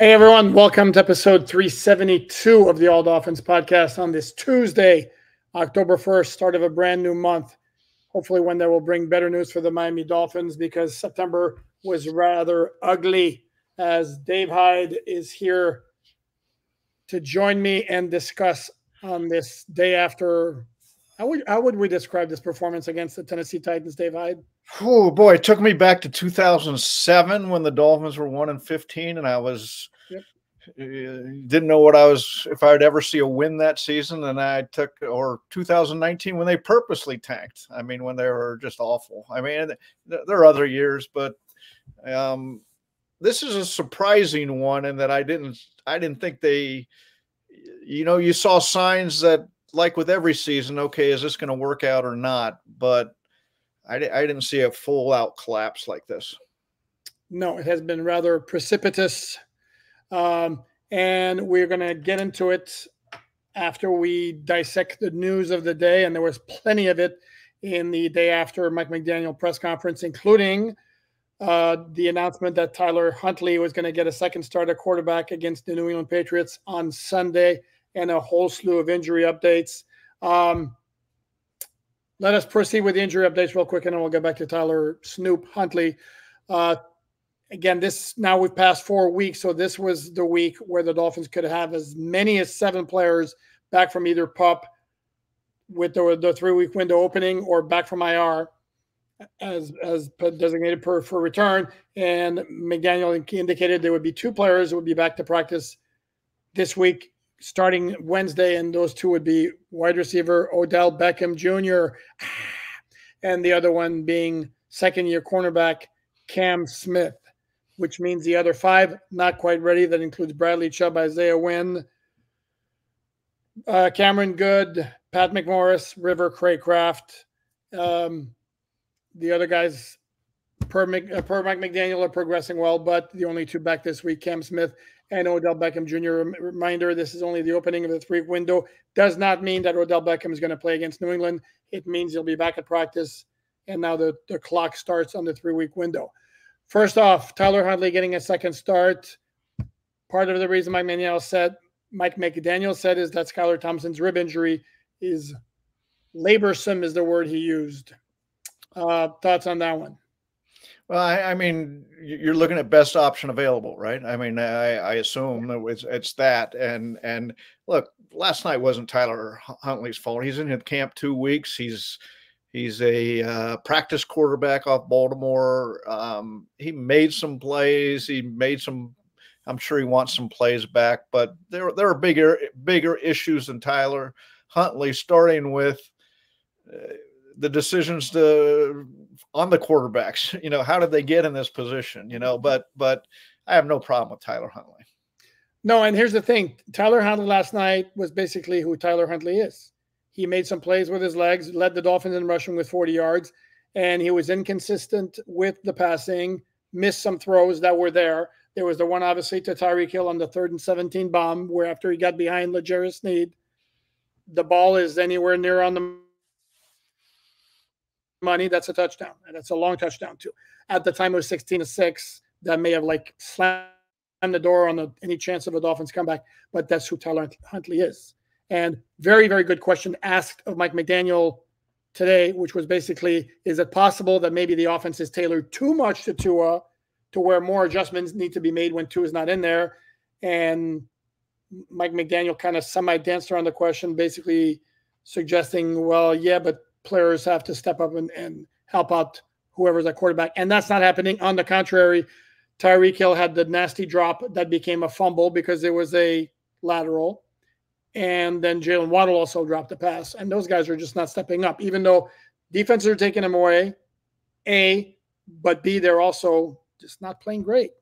Hey everyone, welcome to episode 372 of the All Dolphins podcast on this Tuesday, October 1st, start of a brand new month. Hopefully, one that will bring better news for the Miami Dolphins because September was rather ugly. As Dave Hyde is here to join me and discuss on this day after. How would, how would we describe this performance against the Tennessee Titans, Dave Hyde? Oh boy, it took me back to 2007 when the Dolphins were one and 15, and I was yep. uh, didn't know what I was if I'd ever see a win that season. And I took or 2019 when they purposely tanked. I mean, when they were just awful. I mean, there are other years, but um, this is a surprising one, in that I didn't I didn't think they. You know, you saw signs that, like with every season, okay, is this going to work out or not? But I, I didn't see a full out collapse like this. No, it has been rather precipitous. Um, and we're going to get into it after we dissect the news of the day. And there was plenty of it in the day after Mike McDaniel press conference, including uh, the announcement that Tyler Huntley was going to get a second start at quarterback against the New England Patriots on Sunday, and a whole slew of injury updates. Um, let us proceed with the injury updates real quick, and then we'll get back to Tyler Snoop Huntley. Uh, again, this now we've passed four weeks, so this was the week where the Dolphins could have as many as seven players back from either pup with the, the three week window opening or back from IR as as designated per for return. And McDaniel indicated there would be two players that would be back to practice this week starting Wednesday, and those two would be wide receiver Odell Beckham Jr. and the other one being second year cornerback Cam Smith, which means the other five not quite ready. That includes Bradley Chubb, Isaiah Wynn, uh, Cameron Goode, Pat McMorris, River Cracraft. Um, the other guys per, uh, per Mike McDaniel are progressing well, but the only two back this week, Cam Smith and Odell Beckham Jr. Reminder: This is only the opening of the three-week window. Does not mean that Odell Beckham is going to play against New England. It means he'll be back at practice, and now the, the clock starts on the three week window. First off, Tyler Huntley getting a second start. Part of the reason Mike McDaniel said Mike McDaniel said is that Skylar Thompson's rib injury is laborsome, is the word he used. Uh, thoughts on that one? Well, I, I, mean, you're looking at best option available, right? I mean, I, I assume that it's, it's that. And and look, last night wasn't Tyler Huntley's fault. He's in camp two weeks. He's he's a uh, practice quarterback off Baltimore. Um, he made some plays. He made some. I'm sure he wants some plays back, but there there are bigger bigger issues than Tyler Huntley. Starting with. Uh, the decisions to on the quarterbacks. You know, how did they get in this position? You know, but but I have no problem with Tyler Huntley. No, and here's the thing: Tyler Huntley last night was basically who Tyler Huntley is. He made some plays with his legs, led the Dolphins in rushing with 40 yards, and he was inconsistent with the passing. Missed some throws that were there. There was the one obviously to Tyreek Hill on the third and 17 bomb, where after he got behind L'Jarius Sneed, the ball is anywhere near on the money, that's a touchdown. And that's a long touchdown too. At the time it was 16 to 6. That may have like slammed the door on the, any chance of a Dolphins comeback, but that's who Tyler Huntley is. And very, very good question asked of Mike McDaniel today, which was basically, is it possible that maybe the offense is tailored too much to Tua to where more adjustments need to be made when Tua is not in there? And Mike McDaniel kind of semi danced around the question, basically suggesting, well, yeah, but players have to step up and, and help out whoever's at quarterback. And that's not happening. On the contrary, Tyreek Hill had the nasty drop that became a fumble because it was a lateral. And then Jaylen Waddle also dropped the pass. And those guys are just not stepping up, even though defenses are taking them away. A, but B, they're also just not playing great.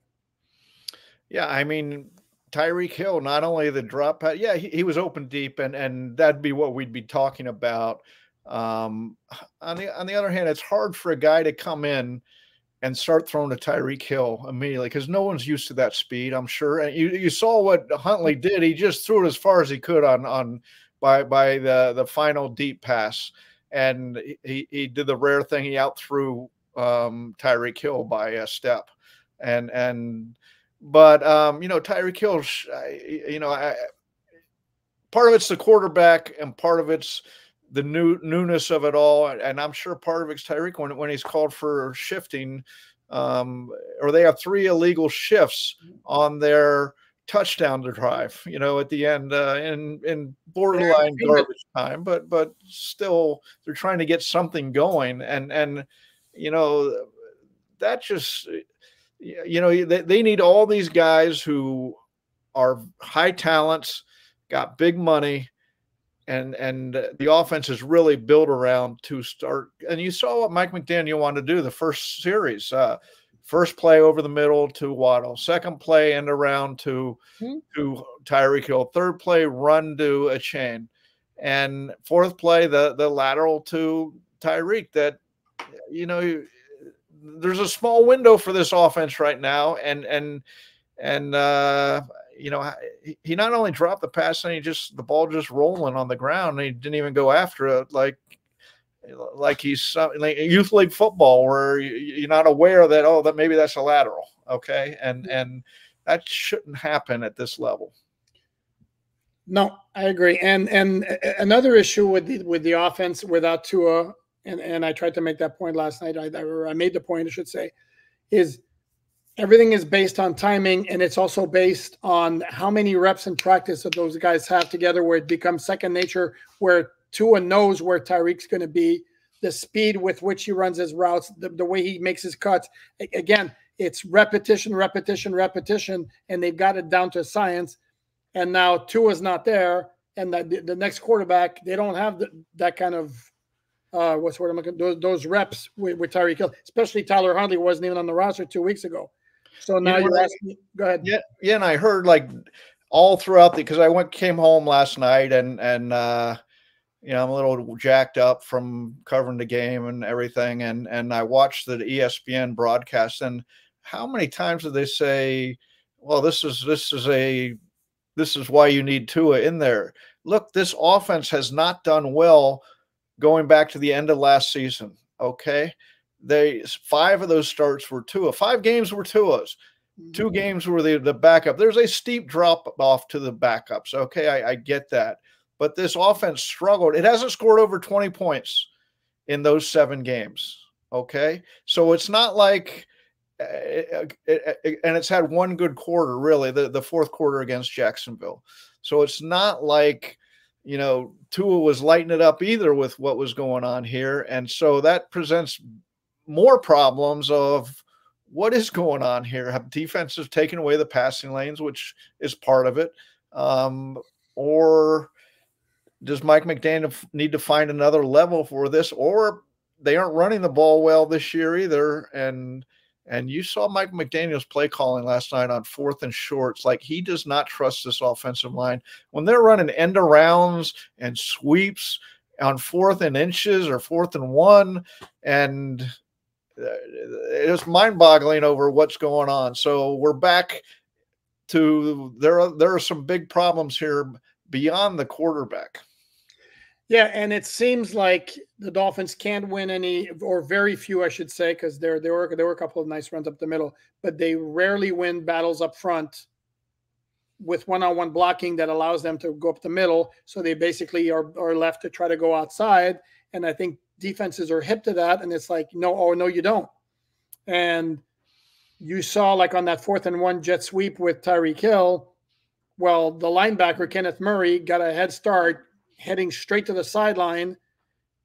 Yeah, I mean, Tyreek Hill, not only the drop yeah, he, he was open deep, and and that'd be what we'd be talking about um, on the on the other hand, it's hard for a guy to come in and start throwing to Tyreek Hill immediately because no one's used to that speed. I'm sure. And you you saw what Huntley did. He just threw it as far as he could on on by by the the final deep pass, and he he did the rare thing. He out threw um, Tyreek Hill by a step, and and but um, you know, Tyreek Hill, you know, I, part of it's the quarterback, and part of it's the new newness of it all, and I'm sure part of it's Tyreek when when he's called for shifting, um, or they have three illegal shifts on their touchdown to drive, you know, at the end uh, in in borderline garbage time, but but still they're trying to get something going, and and you know that just you know they, they need all these guys who are high talents, got big money, and and the offense is really built around to start. And you saw what Mike McDaniel wanted to do the first series. Uh, First play over the middle to Waddle. Second play end around to mm-hmm. to Tyreek Hill. Third play run to Achane, and fourth play the the lateral to Tyreek. That you know, there's a small window for this offense right now, and and and uh, you know he not only dropped the pass and he just the ball just rolling on the ground. And he didn't even go after it like like he's like youth league football where you're not aware that oh that maybe that's a lateral okay and mm-hmm. and that shouldn't happen at this level no i agree and and another issue with the with the offense without Tua and and I tried to make that point last night I, I made the point I should say is everything is based on timing and it's also based on how many reps in practice that those guys have together where it becomes second nature where Tua knows where Tyreek's going to be, the speed with which he runs his routes, the, the way he makes his cuts. Again, it's repetition, repetition, repetition, and they've got it down to science. And now Tua's not there, and the, the next quarterback, they don't have the, that kind of uh, what's word I'm looking those, those reps with, with Tyreek Hill, especially Tyler Huntley wasn't even on the roster two weeks ago. So now you are asking. Go ahead. Yeah, yeah, and I heard like all throughout the because I went came home last night and and uh, you know, I'm a little jacked up from covering the game and everything. And and I watched the ESPN broadcast. And how many times did they say, "Well, this is this is a this is why you need Tua in there." Look, this offense has not done well going back to the end of last season. Okay, they five of those starts were Tua. Five games were Tua's. Two mm-hmm. games were the the backup. There's a steep drop off to the backups. Okay, I, I get that but this offense struggled. It hasn't scored over 20 points in those seven games. Okay. So it's not like, uh, and it's had one good quarter, really, the, the fourth quarter against Jacksonville. So it's not like, you know, Tua was lighting it up either with what was going on here. And so that presents more problems of what is going on here. Have defenses taken away the passing lanes, which is part of it. Um, or does Mike McDaniel need to find another level for this, or they aren't running the ball well this year either? And and you saw Mike McDaniel's play calling last night on fourth and shorts. Like he does not trust this offensive line when they're running end arounds and sweeps on fourth and inches or fourth and one, and it's mind-boggling over what's going on. So we're back to there. Are, there are some big problems here beyond the quarterback. Yeah, and it seems like the Dolphins can't win any, or very few, I should say, because there there were there were a couple of nice runs up the middle, but they rarely win battles up front with one-on-one blocking that allows them to go up the middle. So they basically are are left to try to go outside, and I think defenses are hip to that, and it's like no, oh no, you don't. And you saw like on that fourth and one jet sweep with Tyreek Hill, well, the linebacker Kenneth Murray got a head start heading straight to the sideline.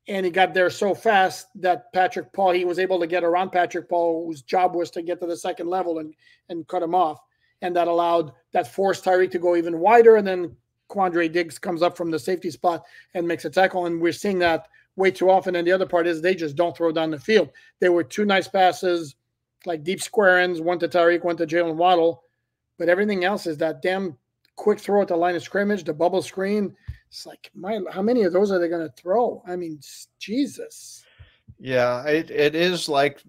And he got there so fast that Patrick Paul, he was able to get around Patrick Paul, whose job was to get to the second level and, and cut him off. And that allowed, that forced Tyreek to go even wider. And then Quandre Diggs comes up from the safety spot and makes a tackle. And we're seeing that way too often. And the other part is they just don't throw down the field. They were two nice passes, like deep square ends, one to Tyreek, one to Jaylen Waddle. But everything else is that damn quick throw at the line of scrimmage, the bubble screen. It's like, my, how many of those are they going to throw? I mean, Jesus. Yeah, it, it is like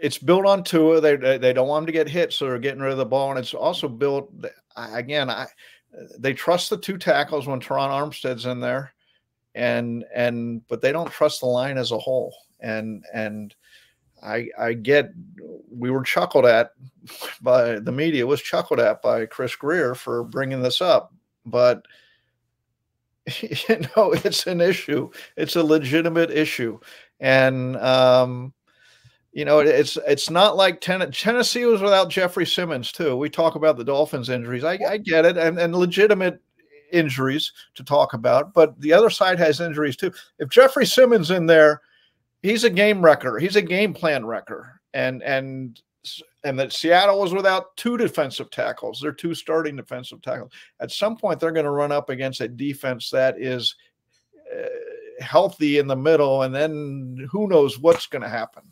it's built on Tua. They they don't want him to get hit, so they're getting rid of the ball, and it's also built again. I they trust the two tackles when Terron Armstead's in there, and and but they don't trust the line as a whole. And and I I get we were chuckled at by the media was chuckled at by Chris Grier for bringing this up, but you know it's an issue. It's a legitimate issue, and um, you know it's it's not like ten- Tennessee was without Jeffrey Simmons too. We talk about the Dolphins injuries. I, I get it, and, and legitimate injuries to talk about, but the other side has injuries too. If Jeffrey Simmons in there, he's a game wrecker. He's a game plan wrecker, and and and that Seattle was without two defensive tackles. They're two starting defensive tackles. At some point, they're going to run up against a defense that is uh, healthy in the middle, and then who knows what's going to happen.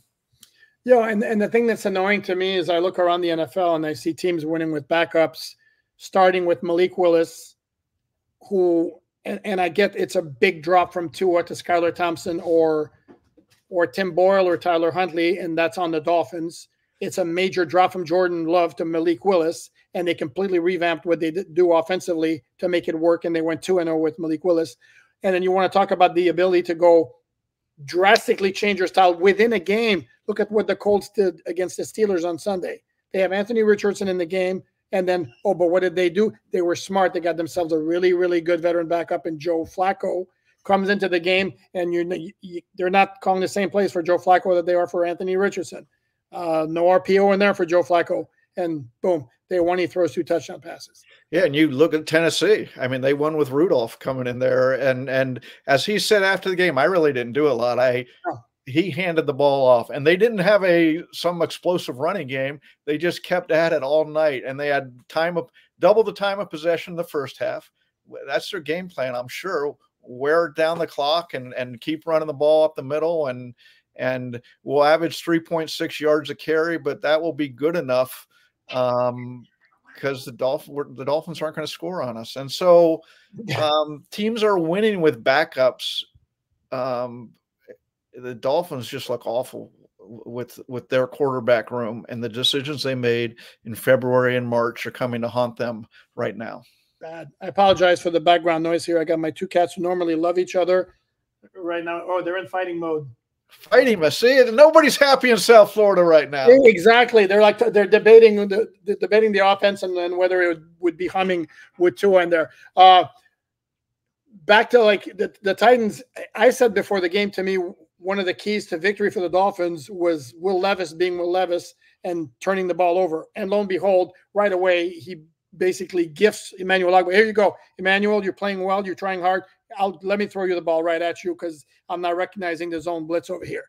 Yeah, and, and the thing that's annoying to me is I look around the NFL and I see teams winning with backups, starting with Malik Willis, who and, and I get it's a big drop from Tua to Skylar Thompson or or Tim Boyle or Tyler Huntley, and that's on the Dolphins it's a major drop from Jordan Love to Malik Willis, and they completely revamped what they do offensively to make it work. And they went 2 0 with Malik Willis. And then you want to talk about the ability to go drastically change your style within a game. Look at what the Colts did against the Steelers on Sunday. They have Anthony Richardson in the game. And then, oh, but what did they do? They were smart. They got themselves a really, really good veteran backup in Joe Flacco. Comes into the game, and you're you, they're not calling the same plays for Joe Flacco that they are for Anthony Richardson. Uh, no RPO in there for Joe Flacco, and boom, they won. He throws two touchdown passes. Yeah, and you look at Tennessee. I mean, they won with Rudolph coming in there, and and as he said after the game, I really didn't do a lot. I oh. He handed the ball off, and they didn't have a some explosive running game. They just kept at it all night, and they had time of double the time of possession in the first half. That's their game plan, I'm sure. Wear down the clock and and keep running the ball up the middle and and we'll average 3.6 yards a carry, but that will be good enough um, because the Dolphins the Dolphins aren't going to score on us, and so um, teams are winning with backups. Um, the Dolphins just look awful with with their quarterback room, and the decisions they made in February and March are coming to haunt them right now. Bad. I apologize for the background noise here. I got my two cats who normally love each other right now. Oh, they're in fighting mode fighting us. See, nobody's happy in South Florida right now. Exactly. They're like they're debating the, debating the offense and then whether it would, would be humming with Tua in there. Uh, back to like the, the Titans. I said before the game to me, one of the keys to victory for the Dolphins was Will Levis being Will Levis and turning the ball over. And lo and behold, right away he basically gifts Emmanuel Ogbah. Here you go, Emmanuel. You're playing well. You're trying hard. I'll let me throw you the ball right at you because I'm not recognizing the zone blitz over here.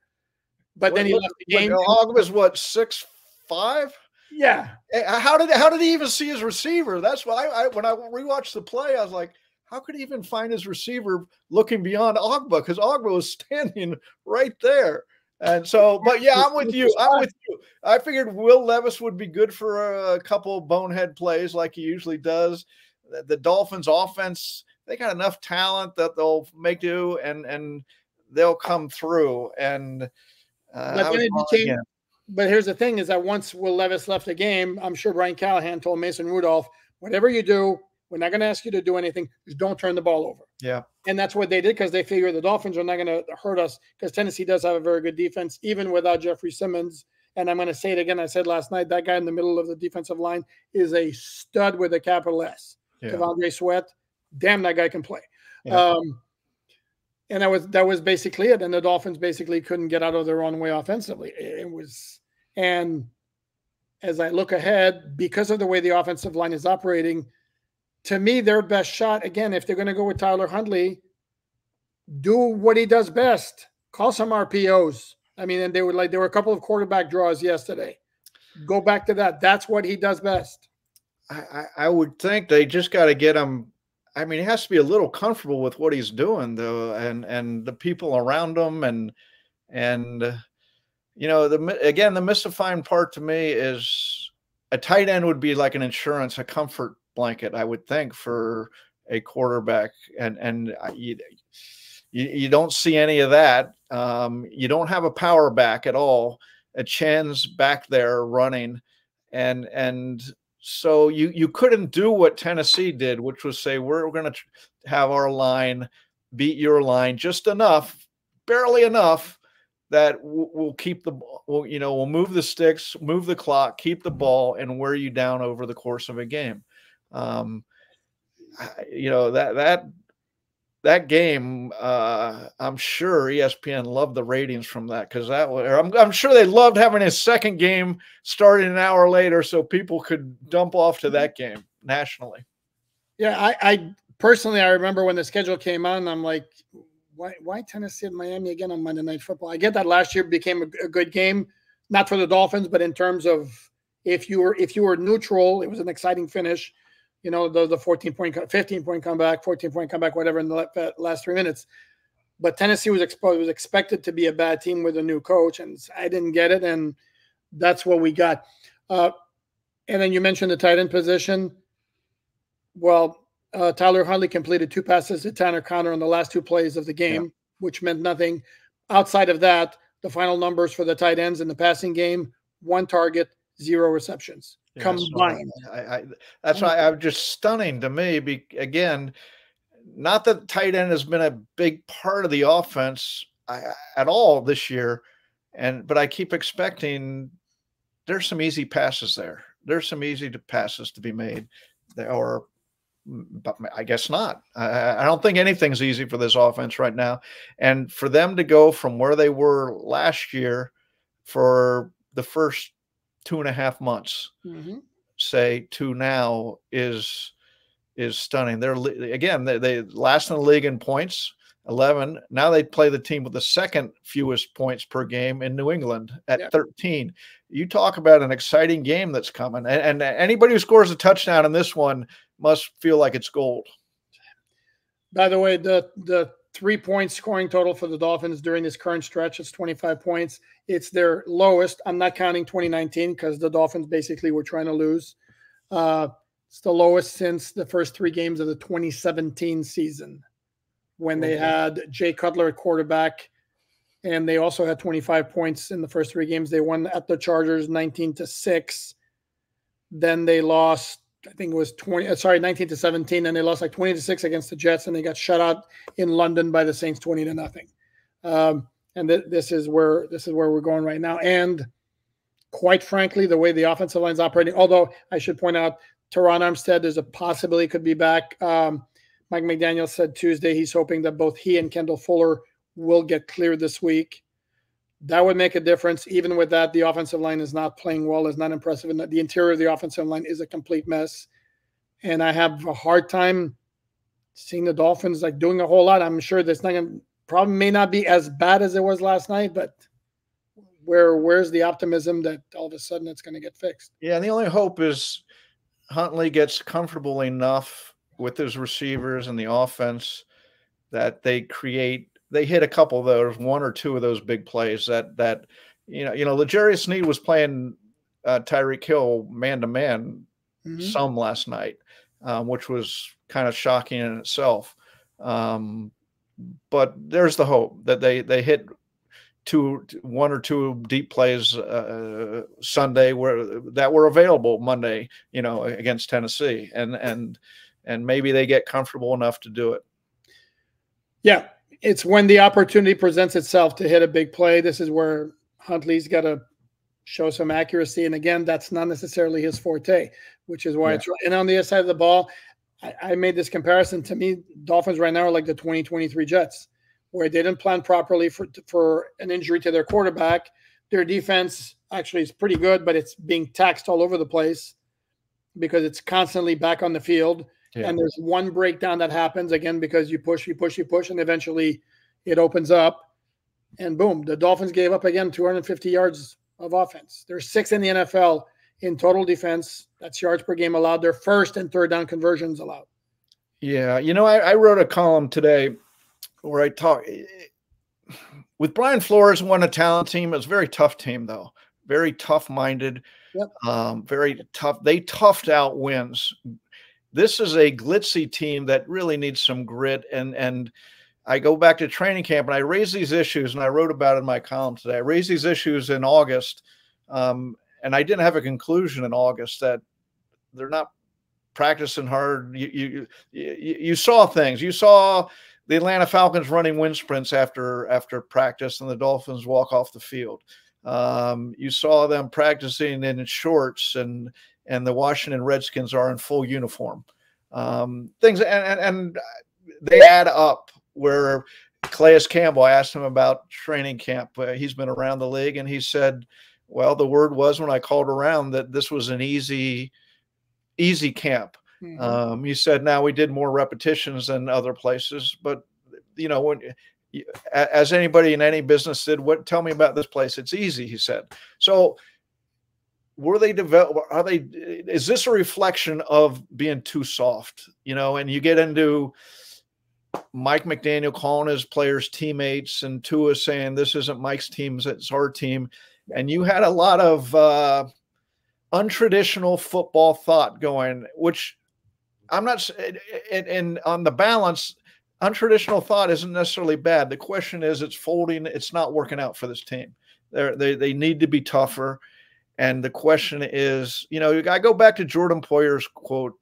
But what, then he left the game. Hog was what six five? Yeah. Eh, how did how did he even see his receiver? That's why I, I when I rewatched the play, I was like, how could he even find his receiver looking beyond Ogbah? Because Ogbah was standing right there. And so, but yeah, I'm with you. I'm with you. I figured Will Levis would be good for a couple bonehead plays like he usually does. The Dolphins' offense they got enough talent that they'll make do and and they'll come through. And uh, but, then it became, but here's the thing: is that once Will Levis left the game, I'm sure Brian Callahan told Mason Rudolph, whatever you do, we're not going to ask you to do anything. Just don't turn the ball over. Yeah. And that's what they did because they figure the Dolphins are not going to hurt us because Tennessee does have a very good defense, even without Jeffrey Simmons. And I'm going to say it again. I said last night that guy in the middle of the defensive line is a stud with a capital S. Yeah. Sweat damn, that guy can play. Yeah. Um, and that was that was basically it. And the Dolphins basically couldn't get out of their own way offensively. It was, and as I look ahead, because of the way the offensive line is operating, to me, their best shot again, if they're going to go with Tyler Huntley, do what he does best. Call some RPOs. I mean, and they were like there were a couple of quarterback draws yesterday. Go back to that. That's what he does best. I, I would think they just got to get him I mean, he has to be a little comfortable with what he's doing, though, and and the people around him, and and you know, the again, the mystifying part to me is a tight end would be like an insurance, a comfort blanket, I would think, for a quarterback, and and you you, you don't see any of that. Um, you don't have a power back at all. Achane's back there running, and and so you you couldn't do what Tennessee did, which was say we're going to have our line beat your line just enough, barely enough that we'll keep the will you know we'll move the sticks, move the clock, keep the ball, and wear you down over the course of a game. Um, you know that that that game, uh, I'm sure ESPN loved the ratings from that because that was, I'm, I'm sure they loved having his second game starting an hour later so people could dump off to that game nationally. Yeah, I, I personally I remember when the schedule came on, I'm like, why why Tennessee and Miami again on Monday Night Football? I get that last year became a, a good game, not for the Dolphins, but in terms of if you were if you were neutral, it was an exciting finish you know, the, the 14 point, 15 point comeback, 14 point comeback, whatever in the last three minutes. But Tennessee was exposed, was expected to be a bad team with a new coach, and I didn't get it, and that's what we got. Uh, and then you mentioned the tight end position. Well, uh, Tyler Huntley completed two passes to Tanner Conner on the last two plays of the game, yeah. which meant nothing. Outside of that, the final numbers for the tight ends in the passing game: one target, zero receptions yeah, combined. I, I, that's why I'm just stunning to me. Be, again, not that tight end has been a big part of the offense I, at all this year, and but I keep expecting there's some easy passes there. There's some easy to passes to be made, or but I guess not. I, I don't think anything's easy for this offense right now, and for them to go from where they were last year for the first two and a half months, mm-hmm. say to now is is stunning. They're again they, they last in the league in points. 11. Now they play the team with the second fewest points per game in New England at yep. 13. You talk about an exciting game that's coming. And, and, anybody who scores a touchdown in this one must feel like it's gold. By the way, the the three point scoring total for the Dolphins during this current stretch. It's 25 points. It's their lowest. I'm not counting 2019 because the Dolphins basically were trying to lose. Uh, it's the lowest since the first three games of the 2017 season when they had Jay Cutler at quarterback. And they also had 25 points in the first three games. They won at the Chargers 19 to 6. Then they lost I think it was 20, uh, sorry, 19 to 17, and they lost like 20 to 6 against the Jets, and they got shut out in London by the Saints 20 to nothing. Um, and th- this is where this is where we're going right now. And quite frankly, the way the offensive line is operating, although I should point out Terron Armstead, there's a possibility could be back. Um, Mike McDaniel said Tuesday he's hoping that both he and Kendall Fuller will get cleared this week that would make a difference. Even with that, the offensive line is not playing well, is not impressive. And the interior of the offensive line is a complete mess. And I have a hard time seeing the Dolphins like doing a whole lot. I'm sure this not gonna, probably may not be as bad as it was last night, but where where's the optimism that all of a sudden it's going to get fixed? Yeah, and the only hope is Huntley gets comfortable enough with his receivers and the offense that they create they hit a couple of those, one or two of those big plays that that you know, you know, L'Jarius Sneed was playing uh, Tyreek Hill man to man some last night, um, which was kind of shocking in itself. Um, but there's the hope that they they hit two one or two deep plays uh, Sunday where that were available Monday, you know, against Tennessee, and and and maybe they get comfortable enough to do it. Yeah, it's when the opportunity presents itself to hit a big play. This is where Huntley's got to show some accuracy. And again, that's not necessarily his forte, which is why yeah. it's and on the other side of the ball. I, I, made this comparison. To me, Dolphins right now are like the 2023 Jets, where they didn't plan properly for for an injury to their quarterback. Their defense actually is pretty good, but it's being taxed all over the place because it's constantly back on the field. Yeah. And there's one breakdown that happens again because you push, you push, you push, and eventually it opens up. And boom, the Dolphins gave up again 250 yards of offense. They're six in the NFL in total defense. That's yards per game allowed. Their first and third down conversions allowed. Yeah. You know, I, I wrote a column today where I talk with Brian Flores won a talent team. It was a very tough team, though. Very tough minded. Yep. Um, very tough. They toughed out wins this is a glitzy team that really needs some grit and and I go back to training camp and I raise these issues and I wrote about it in my column today. I raised these issues in August, um, and I didn't have a conclusion in August that they're not practicing hard. You you you, you saw things. You saw the Atlanta Falcons running wind sprints after after practice, and the Dolphins walk off the field. Um, you saw them practicing in shorts, and and the Washington Redskins are in full uniform. Um, things and, and, and they add up. Where Calais Campbell, I asked him about training camp. Uh, he's been around the league, and he said, "Well, the word was when I called around that this was an easy, easy camp." Mm-hmm. Um, he said, "Now we did more repetitions than other places, but you know when." As anybody in any business did, what tell me about this place? It's easy, he said. So were they develop are they is this a reflection of being too soft you know and you get into mike mcdaniel calling his players teammates and tua saying this isn't mike's team it's our team and you had a lot of uh untraditional football thought going which i'm not and, and on the balance untraditional thought isn't necessarily bad. The question is it's folding it's not working out for this team. They're, they they need to be tougher and the question is, you know, I go back to Jordan Poyer's quote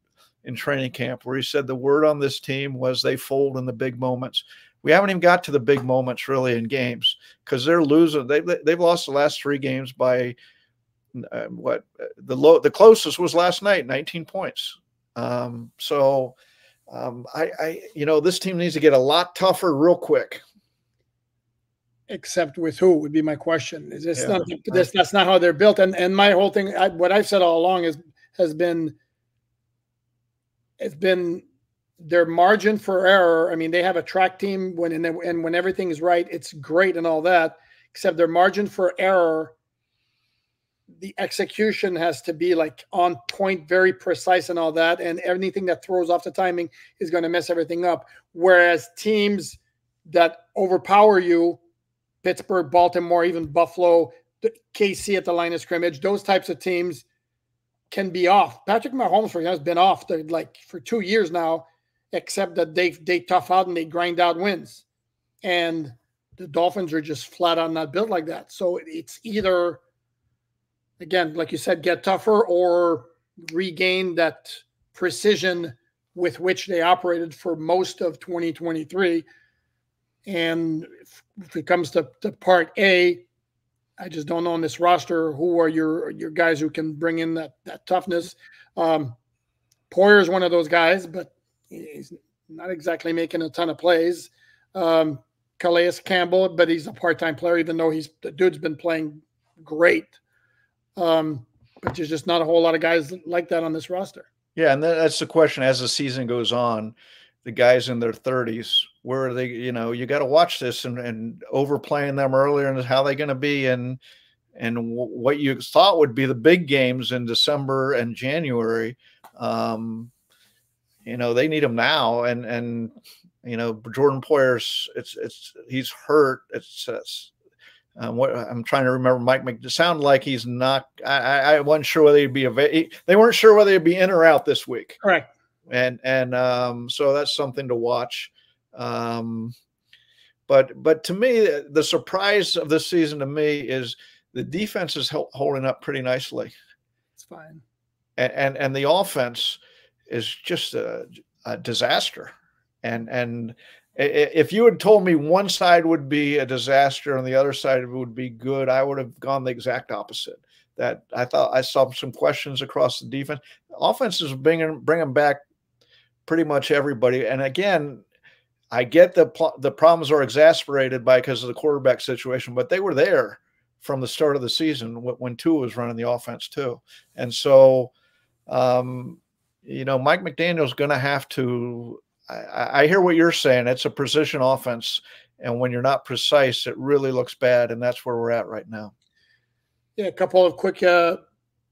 in training camp where he said the word on this team was they fold in the big moments. We haven't even got to the big moments really in games because they're losing. They they've lost the last three games by uh, what the low the closest was last night, 19 points. Um, so um, I, I you know this team needs to get a lot tougher real quick except with who would be my question. Is this yeah. not this? That's not how they're built. And and my whole thing, I, what I've said all along is has been it's been their margin for error. I mean, they have a track team when and, and when everything is right, it's great and all that. Except their margin for error, the execution has to be like on point, very precise, and all that. And anything that throws off the timing is going to mess everything up. Whereas teams that overpower you Pittsburgh, Baltimore, even Buffalo, KC at the line of scrimmage, those types of teams can be off. Patrick Mahomes, for example, has been off the, like for two years now, except that they they tough out and they grind out wins. And the Dolphins are just flat out not built like that. So it's either, again, like you said, get tougher or regain that precision with which they operated for most of 2023 and if it comes to, to part A, I just don't know on this roster who are your your guys who can bring in that that toughness. Um, Poyer is one of those guys, but he's not exactly making a ton of plays. Um, Calais Campbell, but he's a part-time player, even though he's the dude's been playing great. Um, but there's just not a whole lot of guys like that on this roster. Yeah, and that's the question as the season goes on the guys in their 30s where they you know you got to watch this and, and overplaying them earlier and how they're going to be and and w- what you thought would be the big games in december and january um you know they need them now and and you know jordan poyer's it's it's he's hurt it's, it's um, what I'm trying to remember, Mike Mc, sound like he's not. I, I wasn't sure whether he'd be. available. They weren't sure whether he'd be in or out this week. Correct and and um, so that's something to watch. Um, but but to me, the surprise of this season to me is the defense is holding up pretty nicely. It's fine, and and, and the offense is just a, a disaster. And and if you had told me one side would be a disaster and the other side would be good, I would have gone the exact opposite. That I thought I saw some questions across the defense. Offenses bringing bringing back pretty much everybody. And again, I get the the problems are exasperated by because of the quarterback situation, but they were there from the start of the season when Tua was running the offense too. And so, um, you know, Mike McDaniel's going to have to. I, I, hear what you're saying. It's a precision offense, and when you're not precise, it really looks bad. And that's where we're at right now. Yeah, a couple of quick uh,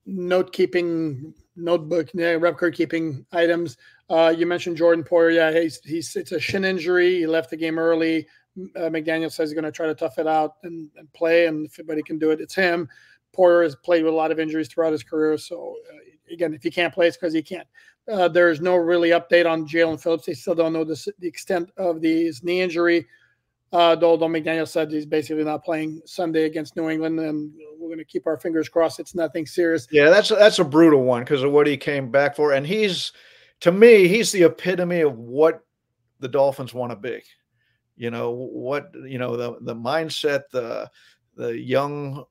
note keeping notebook, record keeping items. Uh, you mentioned Jordan Poyer. Yeah, he's he's it's a shin injury. He left the game early. Uh, McDaniel says he's going to try to tough it out and, and, play, and if anybody can do it, it's him. Poyer has played with a lot of injuries throughout his career, so uh, again, if he can't play, it's because he can't. Uh, there's no really update on Jaelan Phillips. They still don't know the, the extent of the, his knee injury. Uh, McDaniel said he's basically not playing Sunday against New England, and we're going to keep our fingers crossed. It's nothing serious. Yeah, that's that's a brutal one because of what he came back for, and he's to me, he's the epitome of what the Dolphins want to be. You know what? You know the the mindset, the the young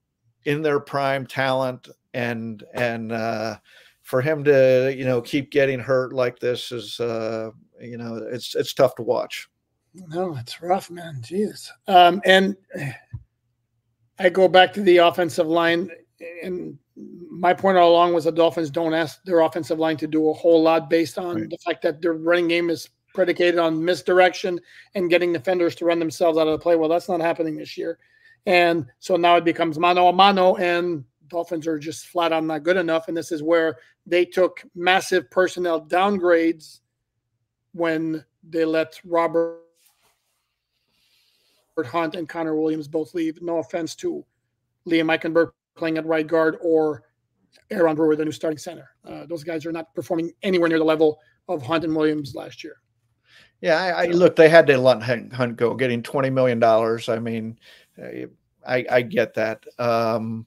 in their prime talent, and and uh, for him to you know keep getting hurt like this is uh, you know it's it's tough to watch. No, it's rough, man. Jeez. Um, and I go back to the offensive line, and my point all along was the Dolphins don't ask their offensive line to do a whole lot based on right. the fact that their running game is predicated on misdirection and getting defenders to run themselves out of the play. Well, that's not happening this year. And so now it becomes mano a mano, and Dolphins are just flat on not good enough. And this is where they took massive personnel downgrades when they let Robert Hunt and Connor Williams both leave. No offense to Liam Eichenberg playing at right guard or Aaron Brewer, the new starting center. Uh, those guys are not performing anywhere near the level of Hunt and Williams last year. Yeah, I, I look. They had to let Hunt go, getting twenty million dollars. I mean, I, I get that. Um,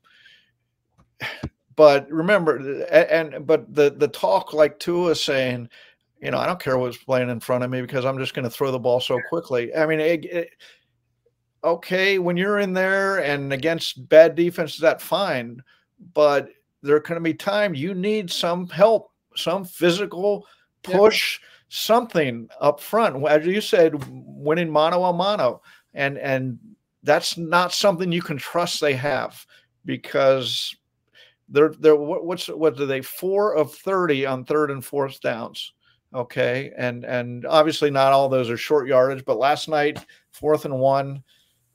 but remember, and, and but the the talk like Tua saying, you know, I don't care what's playing in front of me because I'm just going to throw the ball so quickly. I mean, it, it, okay, when you're in there and against bad defenses, that's fine. But there are going to be time you need some help, some physical push, yeah. something up front. As you said, winning mano a mano, and and that's not something you can trust they have because they're they're what's what are they four of thirty on third and fourth downs. Okay, and and obviously not all those are short yardage, but last night fourth and one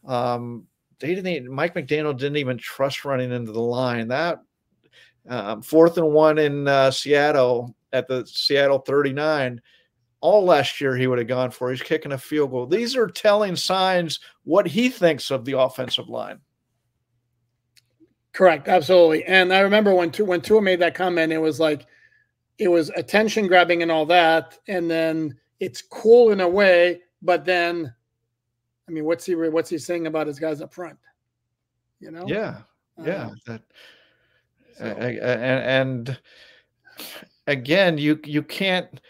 um, they didn't. Mike McDaniel didn't even trust running into the line. That um, fourth and one in uh, Seattle at the Seattle 39. All last year he would have gone for. He's kicking a field goal. These are telling signs what he thinks of the offensive line. Correct, absolutely. And I remember when when Tua made that comment, it was like it was attention grabbing and all that, and then it's cool in a way, but then I mean, what's he what's he saying about his guys up front? You know? Yeah, yeah. Uh, that, so. and, and again, you you can't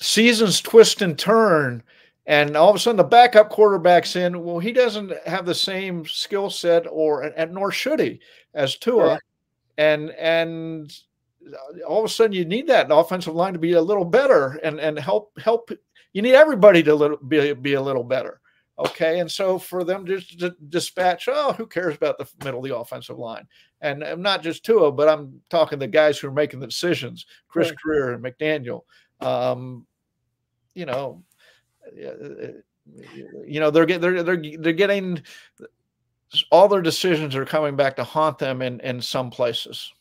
seasons twist and turn, and all of a sudden the backup quarterback's in. Well, he doesn't have the same skill set, or and nor should he, as Tua, right. and and all of a sudden you need that offensive line to be a little better and and help help. You need everybody to little, be be a little better. Okay. And so for them just to dispatch, oh, who cares about the middle of the offensive line? And I'm not just Tua, but I'm talking the guys who are making the decisions, Chris right. And McDaniel. Um, you know, uh, uh, you know, they're getting they're they're they're getting all their decisions are coming back to haunt them in in some places.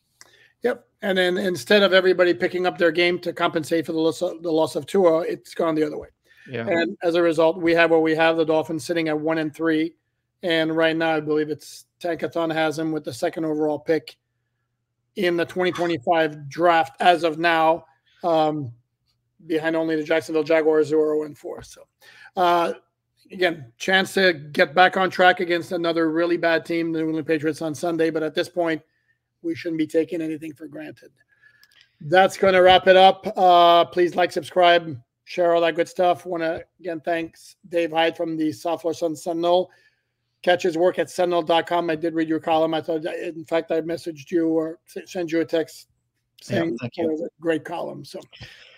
Yep. And then instead of everybody picking up their game to compensate for the loss of, the loss of Tua, it's gone the other way. Yeah. And as a result, we have what we have the Dolphins sitting at one and three. And right now, I believe it's Tankathon has him with the second overall pick in the 2025 draft as of now, um, behind only the Jacksonville Jaguars who are 0 4. So, uh, again, chance to get back on track against another really bad team, the New England Patriots on Sunday. But at this point, we shouldn't be taking anything for granted. That's going to wrap it up. Uh, please like, subscribe, share all that good stuff. Want to again thanks Dave Hyde from the South Florida Sun Sentinel. Catch his work at sentinel.com. I did read your column. I thought, in fact, I messaged you or sent you a text saying yeah, it was a great column. So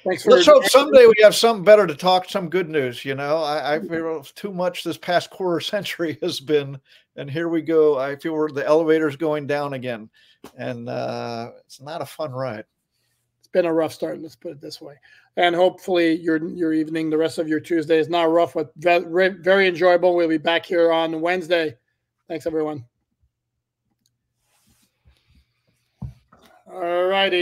thanks for. Let's hope someday we have something better to talk. Some good news. You know, I, I feel too much this past quarter century has been, and here we go. I feel we're, the elevator's going down again, and uh, it's not a fun ride It's been a rough start. Let's put it this way. And hopefully your your evening, the rest of your Tuesday is not rough, but very, very enjoyable. We'll be back here on Wednesday. Thanks, everyone. All righty.